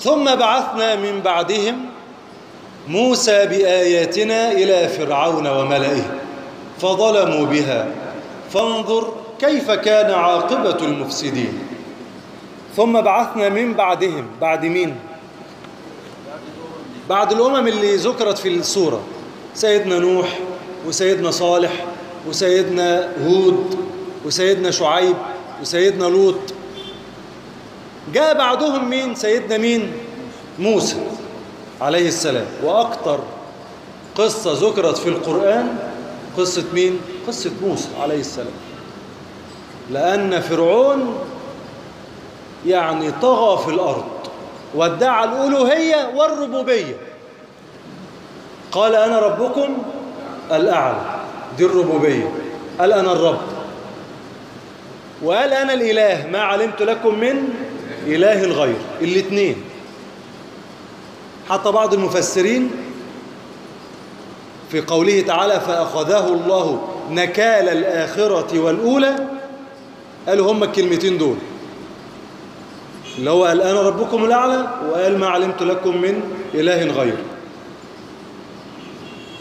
ثم بعثنا من بعدهم موسى بآياتنا إلى فرعون وملئه فظلموا بها. فانظر كيف كان عاقبة المفسدين. ثم بعثنا من بعدهم بعد مين؟ بعد الأمم اللي ذكرت في السورة. سيدنا نوح وسيدنا صالح وسيدنا هود وسيدنا شعيب وسيدنا لوط جاء بعدهم مين؟ سيدنا مين؟ موسى عليه السلام. وأكثر قصة ذكرت في القرآن قصة مين؟ قصة موسى عليه السلام. لأن فرعون يعني طغى في الأرض وادعى الألوهية والربوبية. قال أنا ربكم الأعلى دي الربوبية. قال أنا الرب. وقال أنا الإله ما علمت لكم من إله الغير الاثنين حتى بعض المفسرين في قوله تعالى فأخذه الله نكال الآخرة والأولى. قالوا هم الكلمتين دول. اللي هو قال أنا ربكم الأعلى وقال ما علمت لكم من إله غير.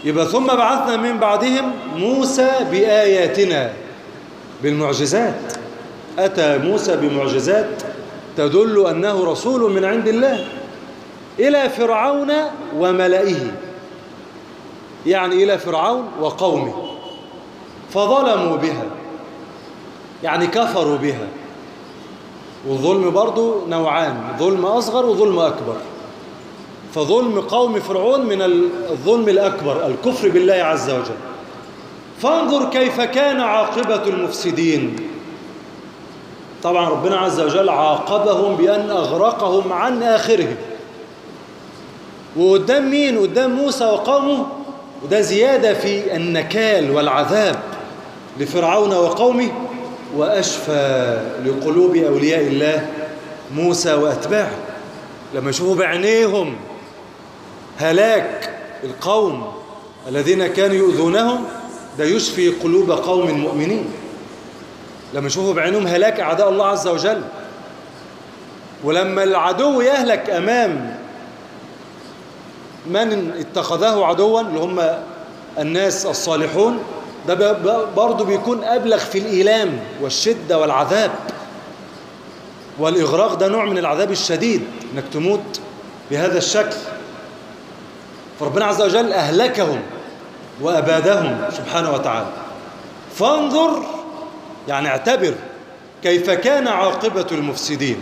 يبقى ثم بعثنا من بعدهم موسى بآياتنا بالمعجزات. أتى موسى بمعجزات؟ تدل أنه رسول من عند الله إلى فرعون وملئه. يعني إلى فرعون وقومه. فظلموا بها. يعني كفروا بها. والظلم برضو نوعان. ظلم أصغر وظلم أكبر. فظلم قوم فرعون من الظلم الأكبر الكفر بالله عز وجل. فانظر كيف كان عاقبة المفسدين. طبعا ربنا عز وجل عاقبهم بأن أغرقهم عن آخرهم. وقدام مين؟ قدام موسى وقومه. وده زيادة في النكال والعذاب لفرعون وقومه. وأشفى لقلوب أولياء الله موسى وأتباعه. لما يشوفوا بعينيهم هلاك القوم الذين كانوا يؤذونهم ده يشفي قلوب قوم مؤمنين. لما يشوفوا بعينهم هلاك أعداء الله عز وجل. ولما العدو يهلك أمام من اتخذه عدوا اللي هم الناس الصالحون ده برضه بيكون أبلغ في الإيلام والشدة والعذاب. والإغراق ده نوع من العذاب الشديد إنك تموت بهذا الشكل. فربنا عز وجل أهلكهم وأبادهم سبحانه وتعالى. فانظر يعني اعتبر كيف كان عاقبة المفسدين.